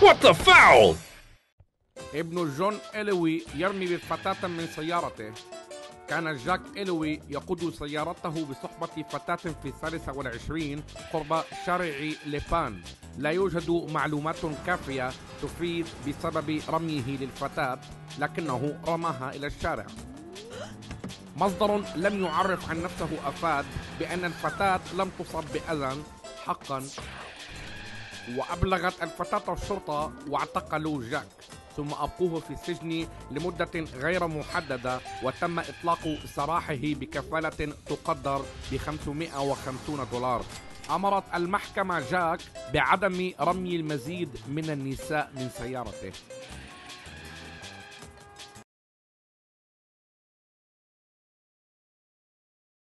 What the foul? ابن جون إلوي يرمي بفتاة من سيارته. كان جاك إلوي يقود سيارته بصحبة فتاة في الثالثة والعشرين قرب شارع ليبان. لا يوجد معلومات كافية تفيد بسبب رميه للفتاة لكنه رماها إلى الشارع. مصدر لم يعرف عن نفسه أفاد بأن الفتاة لم تصب بأذى حقا وأبلغت الفتاة الشرطة واعتقلوا جاك ثم أبقوه في السجن لمدة غير محددة وتم إطلاق سراحه بكفالة تقدر ب 550 دولار. أمرت المحكمة جاك بعدم رمي المزيد من النساء من سيارته.